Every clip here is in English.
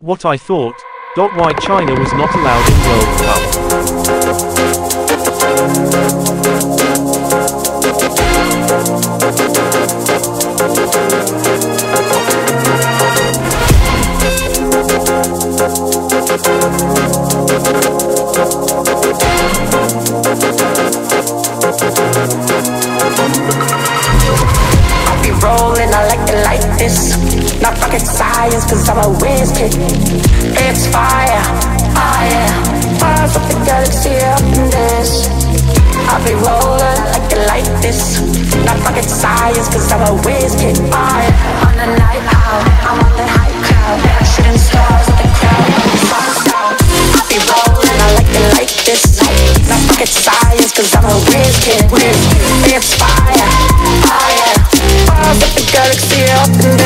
What I thought, dot why China was not allowed in World Cup. I be rolling, I like it like this. Not rocket science, cause I'm a whiz kid. It's fire, fire. Fires up the galaxy up in this. I be rolling like it like this. Not rocket science, cause I'm a whiz kid. Fire. On the night out, I'm on the high cloud. Shooting stars at the crowd. I be rolling, I like it like this. Not rocket science, cause I'm a whiz kid. It's fire, fire. Fires up the galaxy up in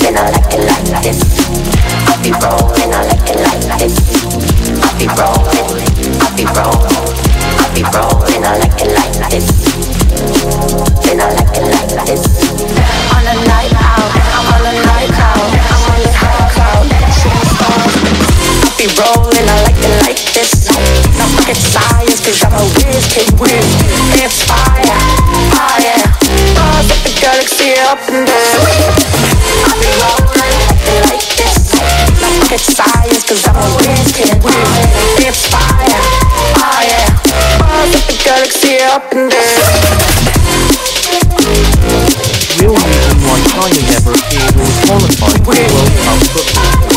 Then I like it like this. Be rolling, I like it like this. I be rolling, I be rolling, I be rolling, I like it like this. Then I like it like this. On a night out, I'm on a night out, I'm on the high cloud. I be rolling, I like it like this. Not rocket science, cause I'm a whiz kid, fire, fire. Stars up the galaxy up in there. I be rolling reason why China never or was qualified for World Cup football.